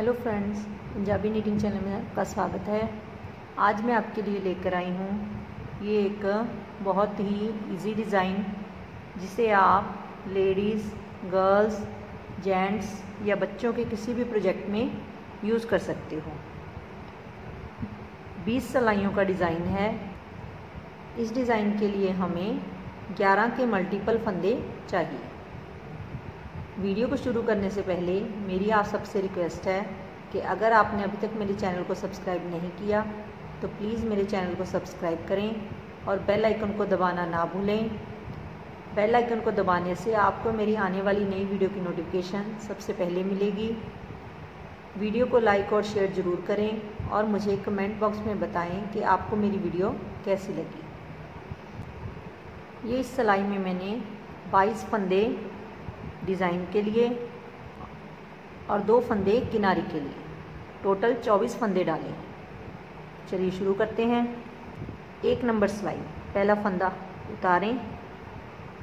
Hello friends Punjabi knitting channel में आपका स्वागत है। आज मैं आपके लिए लेकर आई हूँ ये एक बहुत ही इजी डिज़ाइन जिसे आप लेडीज़ गर्ल्स जेंट्स या बच्चों के किसी भी प्रोजेक्ट में यूज़ कर सकते हो। 20 सलाइयों का डिज़ाइन है। इस डिज़ाइन के लिए हमें 11 के मल्टीपल फंदे चाहिए। वीडियो को शुरू करने से पहले मेरी आप सबसे रिक्वेस्ट है कि अगर आपने अभी तक मेरे चैनल को सब्सक्राइब नहीं किया तो प्लीज़ मेरे चैनल को सब्सक्राइब करें और बेल आइकन को दबाना ना भूलें। बेल आइकन को दबाने से आपको मेरी आने वाली नई वीडियो की नोटिफिकेशन सबसे पहले मिलेगी। वीडियो को लाइक और शेयर ज़रूर करें और मुझे कमेंट बॉक्स में बताएँ कि आपको मेरी वीडियो कैसी लगी। ये इस सिलाई में मैंने 22 फंदे डिज़ाइन के लिए और दो फंदे किनारे के लिए। टोटल 24 फंदे डाले। चलिए शुरू करते हैं। एक नंबर सिलाई पहला फंदा उतारें।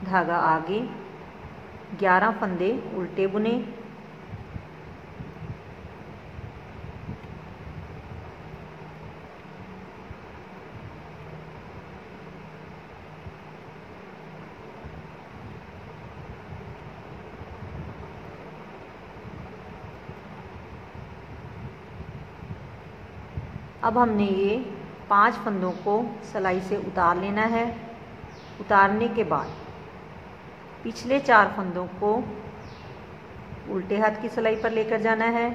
धागा आगे। 11 फंदे उल्टे बुने। अब हमने ये पाँच फंदों को सिलाई से उतार लेना है। उतारने के बाद पिछले चार फंदों को उल्टे हाथ की सिलाई पर लेकर जाना है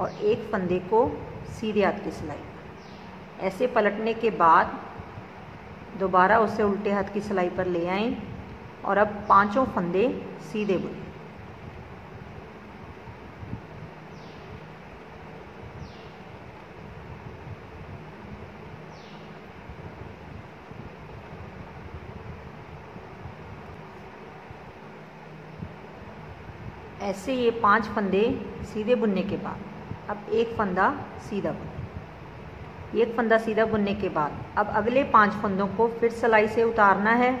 और एक फंदे को सीधे हाथ की सिलाई पर। ऐसे पलटने के बाद दोबारा उसे उल्टे हाथ की सिलाई पर ले आएँ और अब पाँचों फंदे सीधे बुने। ऐसे ये पाँच फंदे सीधे बुनने के बाद। अब एक फंदा सीधा बुन। एक फंदा सीधा बुनने के बाद। अब अगले पाँच फंदों को फिर सिलाई से उतारना है।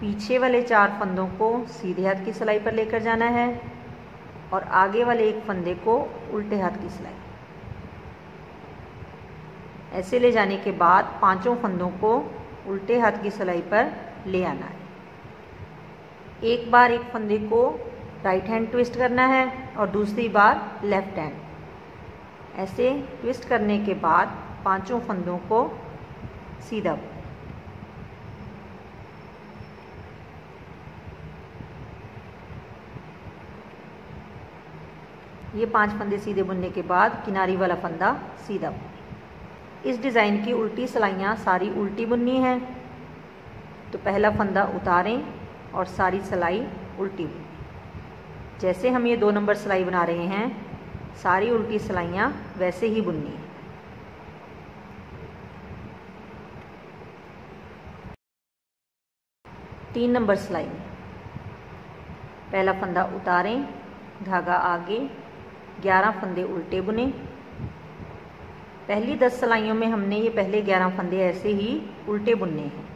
पीछे वाले चार फंदों को सीधे हाथ की सिलाई पर लेकर जाना है और आगे वाले एक फंदे को उल्टे हाथ की सिलाई। ऐसे ले जाने के बाद पाँचों फंदों को उल्टे हाथ की सिलाई पर ले आना है। एक बार एक फंदे को राइट हैंड ट्विस्ट करना है और दूसरी बार लेफ़्ट हैंड। ऐसे ट्विस्ट करने के बाद पाँचों फंदों को सीधा। ये पाँच फंदे सीधे बुनने के बाद किनारी वाला फंदा सीधा। इस डिज़ाइन की उल्टी सिलाइयाँ सारी उल्टी बुननी है। तो पहला फंदा उतारें। और सारी सिलाई उल्टी। जैसे हम ये दो नंबर सिलाई बना रहे हैं, सारी उल्टी सिलाइयाँ वैसे ही बुननी है। तीन नंबर सिलाई। में पहला फंदा उतारें, धागा आगे 11 फंदे उल्टे बुने। पहली दस सिलाइयों में हमने ये पहले 11 फंदे ऐसे ही उल्टे बुनने हैं।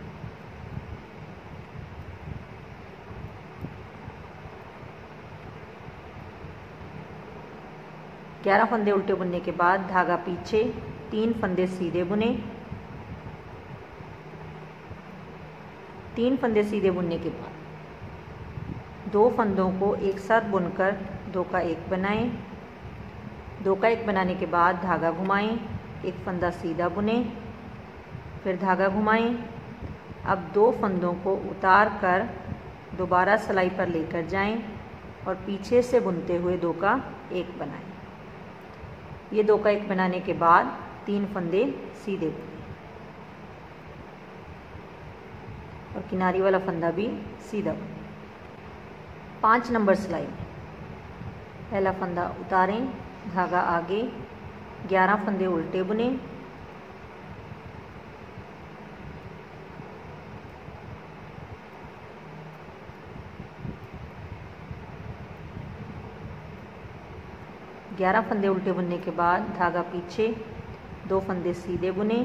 ग्यारह फंदे उल्टे बुनने के बाद धागा पीछे, तीन फंदे सीधे बुने। तीन फंदे सीधे बुनने के बाद दो फंदों को एक साथ बुनकर दो का एक बनाएँ। दो का एक बनाने के बाद धागा घुमाएँ, एक फंदा सीधा बुने, फिर धागा घुमाएँ। अब दो फंदों को उतार कर दोबारा सिलाई पर लेकर जाएँ और पीछे से बुनते हुए दो का एक बनाएँ। ये दो का एक बनाने के बाद तीन फंदे सीधे। और किनारी वाला फंदा भी सीधा। पाँच नंबर सिलाई पहला फंदा उतारें, धागा आगे, ग्यारह फंदे उल्टे बुने। ग्यारह फंदे उल्टे बुनने के बाद धागा पीछे, दो फंदे सीधे बुने।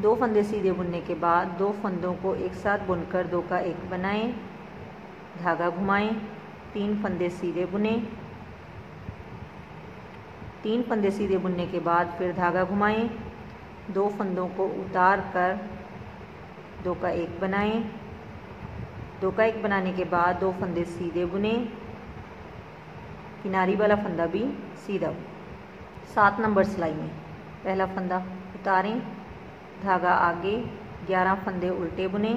दो फंदे सीधे बुनने के बाद दो फंदों को एक साथ बुनकर दो का एक बनाएँ, धागा घुमाएँ, तीन फंदे सीधे बुने। तीन फंदे सीधे बुनने के बाद फिर धागा घुमाएँ, दो फंदों को उतार कर दो का एक बनाएँ। दो का एक बनाने के बाद दो फंदे सीधे बुने। किनारी वाला फंदा भी सीधा। सात नंबर सिलाई में। पहला फंदा उतारें, धागा आगे, ग्यारह फंदे उल्टे बुने।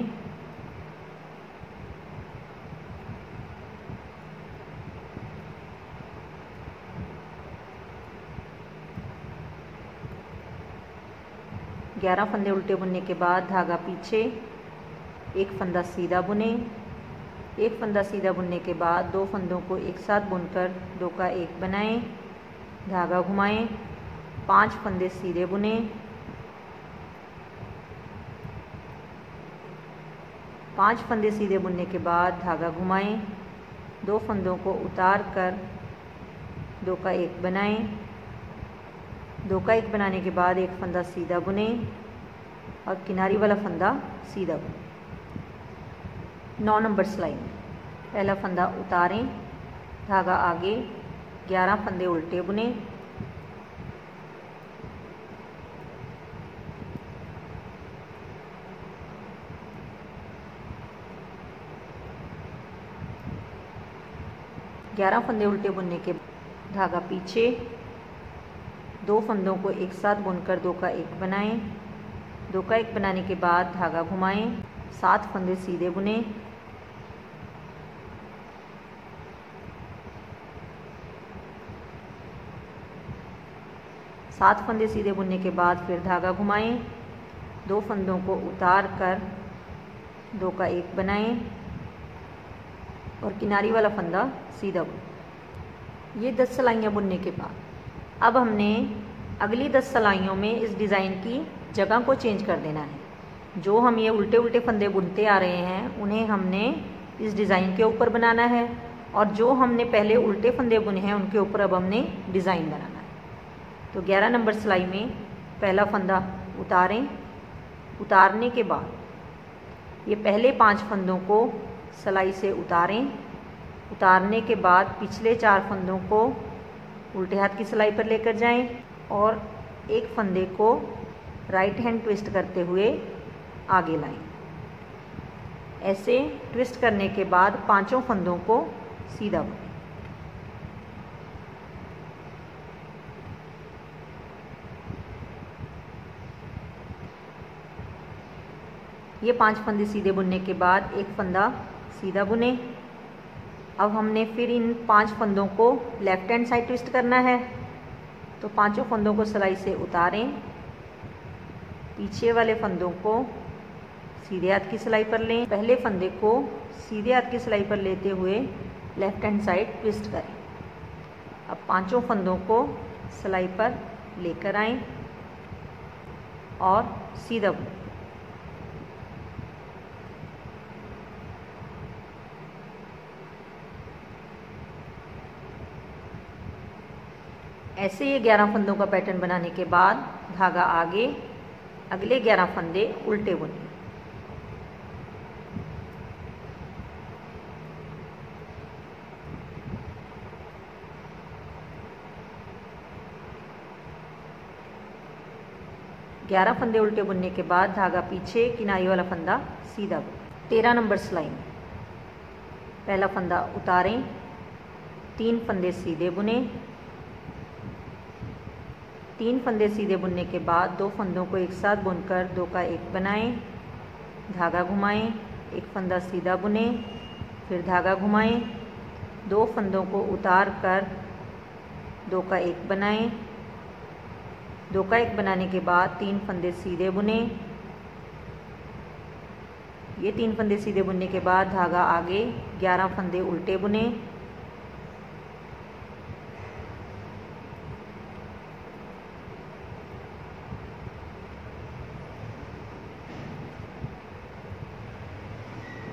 ग्यारह फंदे उल्टे बुनने के बाद धागा पीछे, एक फंदा सीधा बुने। एक फंदा सीधा बुनने के बाद दो फंदों को एक साथ बुनकर दो का एक बनाएँ, धागा घुमाएँ, पाँच फंदे सीधे बुने। पाँच फंदे सीधे बुनने के बाद धागा घुमाएँ, दो फंदों को उतार कर दो का एक बनाएँ। दो का एक बनाने के बाद एक फंदा सीधा बुने और किनारी वाला फंदा सीधा बुने। नौ नंबर सिलाई पहला फंदा उतारें, धागा आगे, ग्यारह फंदे उल्टे बुने। ग्यारह फंदे उल्टे बुनने के धागा पीछे। दो फंदों को एक साथ बुनकर दो का एक बनाएँ। दो का एक बनाने के बाद धागा घुमाएँ। सात फंदे सीधे बुने। सात फंदे सीधे बुनने के बाद फिर धागा घुमाएँ। दो फंदों को उतार कर दो का एक बनाएँ और किनारी वाला फंदा सीधा बुन। ये दस सलाइयाँ बुनने के बाद। अब हमने अगली दस सलाइयों में इस डिज़ाइन की जगह को चेंज कर देना है। जो हम ये उल्टे उल्टे फंदे बुनते आ रहे हैं, उन्हें हमने इस डिज़ाइन के ऊपर बनाना है और जो हमने पहले उल्टे फंदे बुने हैं, उनके ऊपर अब हमने डिज़ाइन बनाना तो 11 नंबर सिलाई में पहला फंदा उतारें। उतारने के बाद ये पहले पाँच फंदों को सिलाई से उतारें। उतारने के बाद पिछले चार फंदों को उल्टे हाथ की सिलाई पर लेकर जाएँ और एक फंदे को राइट हैंड ट्विस्ट करते हुए आगे लाएँ। ऐसे ट्विस्ट करने के बाद पाँचों फंदों को सीधा बुनें ये पाँच फंदे सीधे बुनने के बाद एक फंदा सीधा बुने। अब हमने फिर इन पाँच फंदों को लेफ़्ट हैंड साइड ट्विस्ट करना है। तो पाँचों फंदों को सिलाई से उतारें। पीछे वाले फंदों को सीधे हाथ की सिलाई पर लें। पहले फंदे को सीधे हाथ की सिलाई पर लेते हुए लेफ़्ट हैंड साइड ट्विस्ट करें। अब पाँचों फंदों को सिलाई पर लेकर आएँ और सीधा बुनें। ऐसे ये ग्यारह फंदों का पैटर्न बनाने के बाद धागा आगे, अगले ग्यारह फंदे उल्टे बुने। ग्यारह फंदे उल्टे बुनने के बाद धागा पीछे किनारी वाला फंदा सीधा बुन। तेरह नंबर सिलाई। में पहला फंदा उतारें, तीन फंदे सीधे बुने तीन फंदे सीधे बुनने के बाद दो फंदों को एक साथ बुनकर दो का एक बनाएँ, धागा घुमाएँ, एक फंदा सीधा बुने, फिर धागा घुमाएँ, दो फंदों को उतार कर दो का एक बनाएँ। दो का एक बनाने के बाद तीन फंदे सीधे बुने। ये तीन फंदे सीधे बुनने के बाद धागा आगे ग्यारह फंदे उल्टे बुने।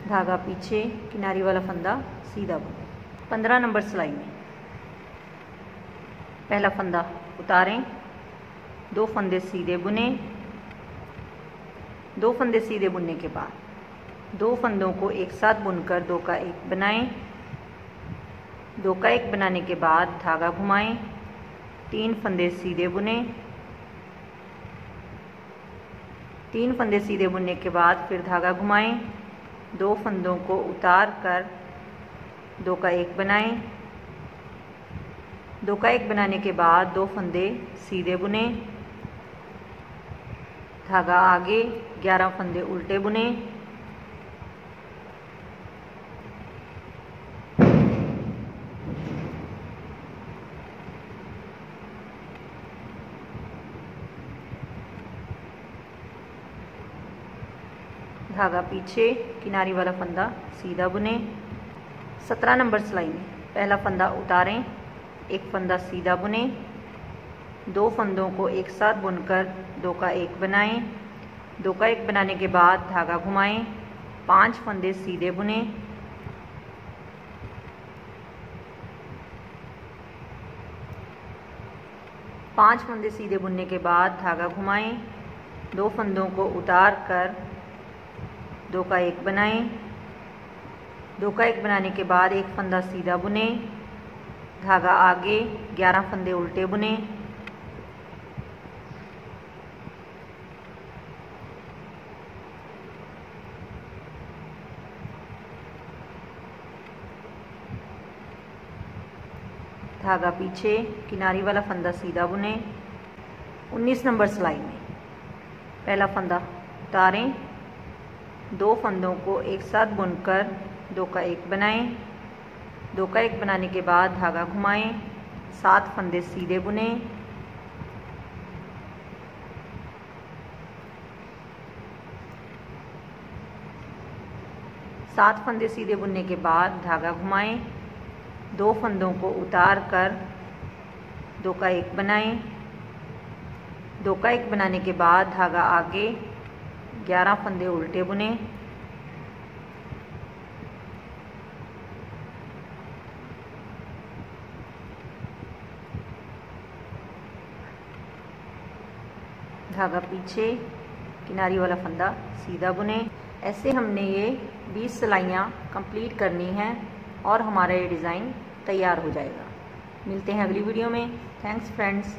धागा पीछे, किनारी वाला फंदा सीधा बुने। पंद्रह नंबर सिलाई में। पहला फंदा उतारें, दो फंदे सीधे बुने, दो फंदे सीधे बुनने के बाद दो फंदों को एक साथ बुनकर दो का एक बनाएँ, दो का एक बनाने के बाद धागा घुमाएँ, तीन फंदे सीधे बुने, तीन फंदे सीधे बुनने के बाद फिर धागा घुमाएँ। दो फंदों को उतार कर दो का एक बनाएँ। दो का एक बनाने के बाद दो फंदे सीधे बुने। धागा आगे, ग्यारह फंदे उल्टे बुने। धागा पीछे, किनारी वाला फंदा सीधा बुने। सत्रह नंबर सिलाई में पहला फंदा उतारें, एक फंदा सीधा बुने। दो फंदों को एक साथ बुनकर दो का एक बनाएँ, दो का एक बनाने के बाद धागा घुमाएँ, पाँच फंदे सीधे बुने। पाँच फंदे सीधे बुनने के बाद धागा घुमाएँ, दो फंदों को उतार कर दो का एक बनाएँ। दो का एक बनाने के बाद एक फंदा सीधा बुने। धागा आगे, ग्यारह फंदे उल्टे बुने। धागा पीछे, किनारी वाला फंदा सीधा बुने। 19 नंबर सिलाई में। पहला फंदा उतारें। दो फंदों को एक साथ बुनकर दो का एक बनाएँ, दो का एक बनाने के बाद धागा घुमाएँ, सात फंदे सीधे बुने। सात फंदे सीधे बुनने के बाद धागा घुमाएँ, दो फंदों को उतार कर दो का एक बनाएँ। दो का एक बनाने के बाद धागा आगे ग्यारह फंदे उल्टे बुने। धागा पीछे, किनारी वाला फंदा सीधा बुने। ऐसे हमने ये 20 सिलाइयाँ कंप्लीट करनी हैं और हमारा ये डिज़ाइन तैयार हो जाएगा। मिलते हैं अगली वीडियो में। Thanks friends.